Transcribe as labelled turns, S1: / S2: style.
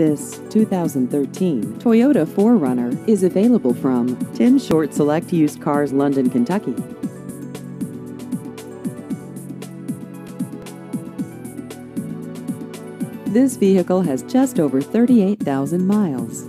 S1: This 2013 Toyota 4Runner is available from Tim Short Select Used Cars, London, Kentucky. This vehicle has just over 38,000 miles.